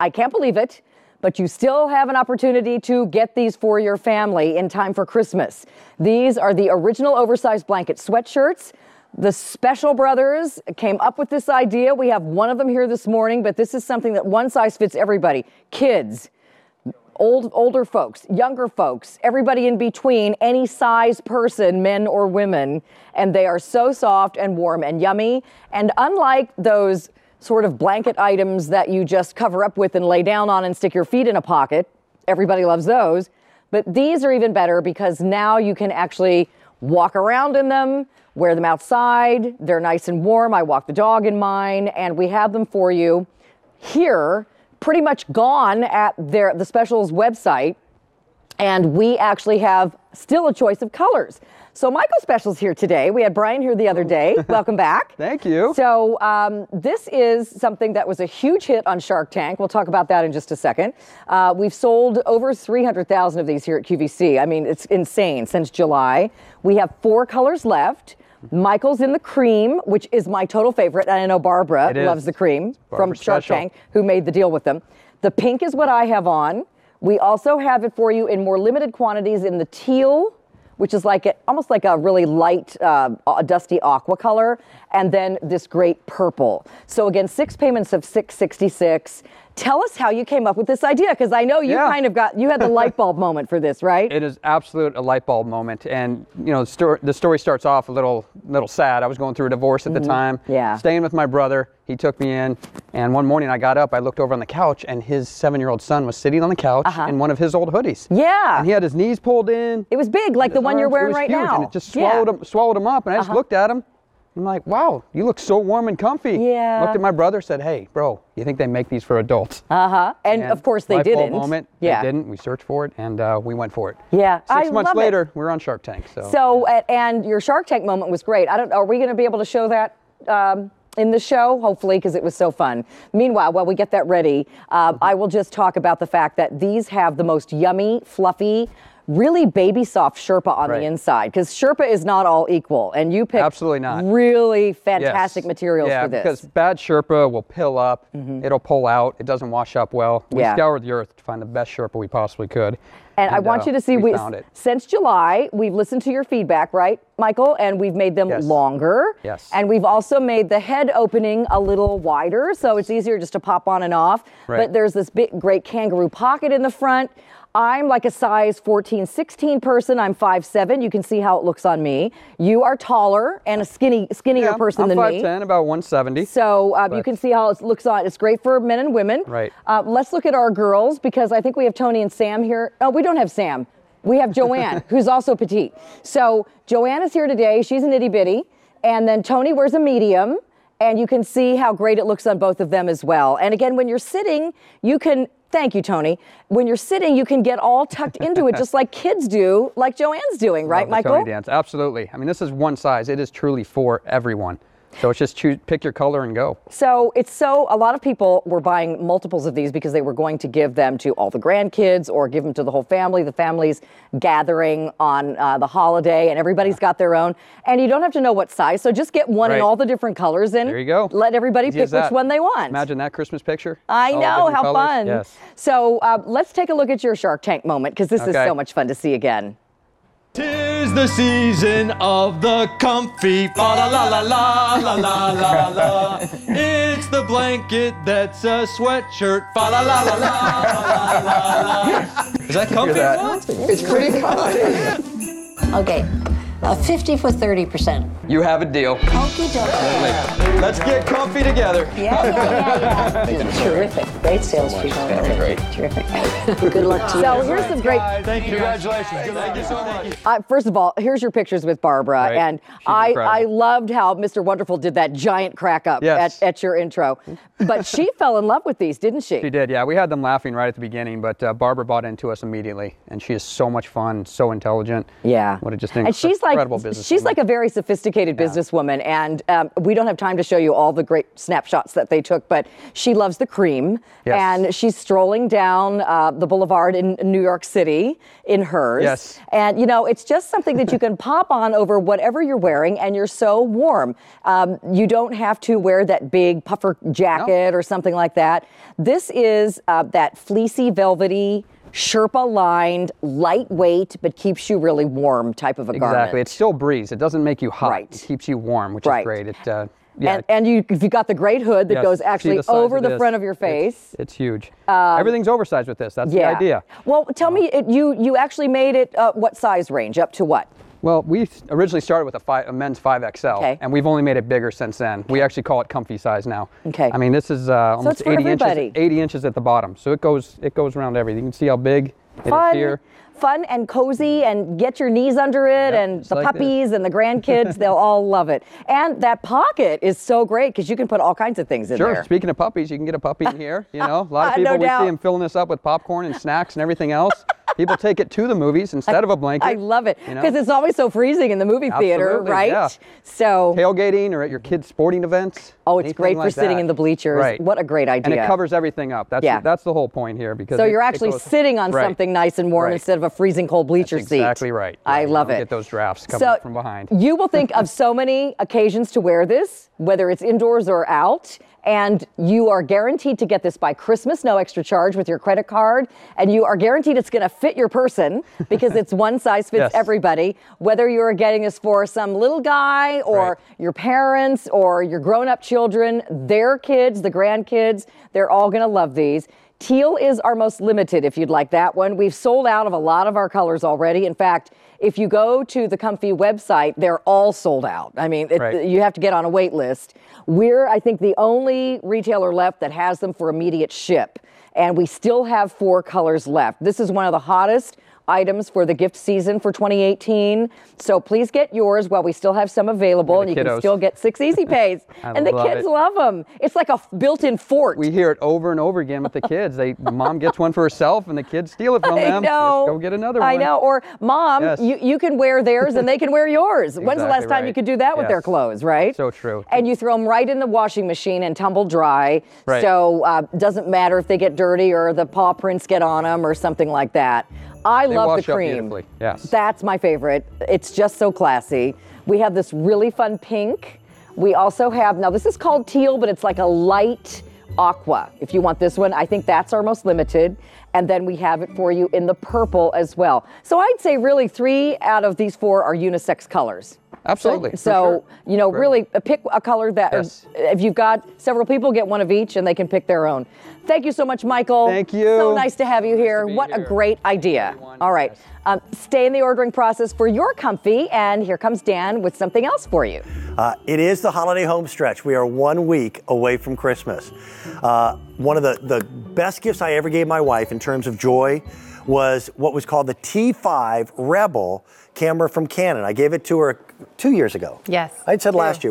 I can't believe it, but you still have an opportunity to get these for your family in time for Christmas. These are the original oversized blanket sweatshirts. The Speciale Brothers came up with this idea. We have one of them here this morning, but this is something that one size fits everybody kids, old, older folks, younger folks, everybody in between, any size person, men or women. And they are so soft and warm and yummy. And unlike those sort of blanket items that you just cover up with and lay down on and stick your feet in a pocket, everybody loves those. But these are even better because now you can actually walk around in them, wear them outside. They're nice and warm. I walk the dog in mine, and we have them for you here, pretty much gone at their the specials website. And we actually have still a choice of colors. So Michael Speciale's here today. We had Brian here the other day. Welcome back. Thank you. So um, this is something that was a huge hit on Shark Tank. We'll talk about that in just a second. Uh, we've sold over 300,000 of these here at QVC. I mean, it's insane since July. We have four colors left. Michael's in the cream, which is my total favorite. And I know Barbara loves the cream from Shark Special. Tank, who made the deal with them. The pink is what I have on. We also have it for you in more limited quantities in the teal, which is like a, almost like a really light, uh, dusty aqua color, and then this great purple. So again, six payments of 666. Tell us how you came up with this idea, because I know you Yeah. kind of got you had the light bulb moment for this, right? It is absolute a light bulb moment, and you know the story, the story starts off a little little sad. I was going through a divorce at the time. Mm-hmm. Yeah. Staying with my brother, he took me in, and one morning I got up, I looked over on the couch, and his seven-year-old son was sitting on the couch in one of his old hoodies. Uh-huh. Yeah. And he had his knees pulled in. it was big, like the one you're arms- it wearing was right huge, now. And it just Yeah. Uh-huh. him, swallowed him up, and I just looked at him. I'm like, wow, you look so warm and comfy. Yeah. Looked at my brother, said, hey, bro, you think they make these for adults? Uh huh. And, of course they didn't. moment. Yeah. They didn't. We searched for it, and uh, we went for it. Yeah, Six I months love it. later, we're on Shark Tank. So. So, a- and your Shark Tank moment was great. I don't. Are we going to be able to show that um, in the show? Hopefully, because it was so fun. Meanwhile, while we get that ready, uh, Mm-hmm. I will just talk about the fact that these have the most yummy, fluffy. Really baby soft Sherpa on the inside because Sherpa is not all equal, and you picked Absolutely not. really Yes. fantastic materials yeah, for this. because bad Sherpa will pill up, it'll pull out, it doesn't wash up well. We Yeah. scoured the earth to find the best Sherpa we possibly could. And, I want uh, you to see, we we, found it. since July, we've listened to your feedback, right, Michael? And we've made them Yes. longer. Yes. And we've also made the head opening a little wider, so it's easier just to pop on and off. But there's this big, great kangaroo pocket in the front. I'm like a size 14, 16 person. I'm 5'7. You can see how it looks on me. You are taller and a skinny, skinnier Yeah, person I'm than 5'10", me. about 170. So uh, you can see how it looks on. It's great for men and women. Right. Uh, let's look at our girls because I think we have Tony and Sam here. Oh, we don't have Sam. We have Joanne, who's also petite. So Joanne is here today. She's an itty bitty, and then Tony wears a medium. And you can see how great it looks on both of them as well. And again, when you're sitting, you can. Thank you, Tony. When you're sitting, you can get all tucked into it, just like kids do, like Joanne's doing, right, Michael? Tony dance, absolutely. I mean, this is one size. It is truly for everyone. So it's just choose, pick your color and go. So it's so a lot of people were buying multiples of these because they were going to give them to all the grandkids or give them to the whole family. The family's gathering on uh, the holiday, and everybody's got their own. And you don't have to know what size, so just get one in all the different colors. And There you go. Let everybody pick as which that. one they want. Imagine that Christmas picture. I All know how colors. fun. Yes. So uh, let's take a look at your Shark Tank moment because this is so much fun to see again. Tis the season of the comfy fa la la la la la la la la. It's the blanket that's a sweatshirt fa la la la la la la la. Is that comfy? It's pretty comfy. Okay, uh, 50 for 30%. You have a deal. Okie dokie. Let's get comfy together. Yeah, yeah, yeah, yeah. Terrific. Great salespeople. great. Terrific. Good luck to you. So here's some great. Thank you. Congratulations. Thank you so much. Uh, first of all, here's your pictures with Barbara, Right. and She's I, I loved how Mr. Wonderful did that giant crack up Yes. at, at your intro. But she fell in love with these, didn't she? She did, yeah. We had them laughing right at the beginning, but uh, Barbara bought into us immediately, and she is so much fun, so intelligent. Yeah. What a just and she's incredible like businesswoman. she's like a very sophisticated businesswoman, and um, we don't have time to show you all the great snapshots that they took. But she loves the cream, Yes. and she's strolling down uh, the boulevard in New York City in hers. Yes. and you know it's just something that you can pop on over whatever you're wearing, and you're so warm. Um, you don't have to wear that big puffer jacket or something like that. This is uh, that fleecy, velvety. Sherpa lined, lightweight, but keeps you really warm type of a garment. Exactly. It's still breeze. It doesn't make you hot. Right. It keeps you warm, which Right. is great. It, uh, yeah. And, and you, if you got the great hood that Yes, goes actually the over the front of your face. It's, huge. Everything's oversized with this. That's yeah. the idea. Well, tell me, it, you you actually made it uh, what size range? Up to what? Well, we originally started with a, five, a men's 5XL, Okay. and we've only made it bigger since then. We actually call it comfy size now. Okay. I mean, this is uh, almost for 80 everybody. inches. 80 inches at the bottom, so it goes it goes around everything. You can see how big it is Fun, here. fun and cozy, and get your knees under it, Yep, and the like this. puppies and the grandkids, they'll all love it. And that pocket is so great because you can put all kinds of things in Sure. there. Sure speaking of puppies, you can get a puppy in here. You know, a lot of No people we doubt. see them filling this up with popcorn and snacks and everything else. people take it to the movies instead of a blanket. I love it you know? because it's always so freezing in the movie theater, Absolutely, right? yeah. So tailgating or at your kids' sporting events. Oh, it's great for like sitting that. in the bleachers. Right. What a great idea! And it covers everything up. That's Yeah. that's the whole point here because So it- you're actually goes- sitting on Right. something nice and warm Right. instead of a freezing cold bleacher That's seat. exactly right. I love it. Get those drafts coming so from behind. You will think of so many occasions to wear this, whether it's indoors or out. And you are guaranteed to get this by Christmas, no extra charge with your credit card. And you are guaranteed it's going to fit your person because it's one size fits Yes. everybody. Whether you're getting this for some little guy or Right. your parents or your grown up children, their kids, the grandkids, they're all going to love these. Teal is our most limited if you'd like that one. We've sold out of a lot of our colors already. In fact, if you go to the Comfy website, they're all sold out. I mean, it, Right. you have to get on a wait list. We're, I think, the only retailer left that has them for immediate ship. And we still have four colors left. This is one of the hottest items for the gift season for 2018. So please get yours while we still have some available, and you can still get six easy pays. And the kids it. love them. It's like a built-in fort. We hear it over and over again with the kids. They mom gets one for herself and the kids steal it from I them. know. Just go get another one. I know. Or mom, Yes. you, you can wear theirs and they can wear yours. When's the last Exactly time you could do that with their clothes, right? So true. And you throw them right in the washing machine and tumble dry. Right. So uh, doesn't matter if they get dirty or the paw prints get on them or something like that. I They love the cream. yes. That's my favorite. It's just so classy. We have this really fun pink. We also have now this is called teal, but it's like a light aqua. If you want this one, I think that's our most limited. And then we have it for you in the purple as well. So I'd say really three out of these four are unisex colors. Absolutely. for So, sure. you know, Great. really uh, pick a color that, Yes. if you've got several people, get one of each and they can pick their own. Thank you so much, Michael. Thank you. So nice to have you here. be what a great idea. All right. Um, stay in the ordering process for your comfy, and here comes Dan with something else for you. Uh, it is the holiday home stretch. We are one week away from Christmas. Uh, one of the, the best gifts I ever gave my wife in terms of joy was what was called the T5 Rebel camera from Canon. I gave it to her two years ago. Yes. I'd said last year.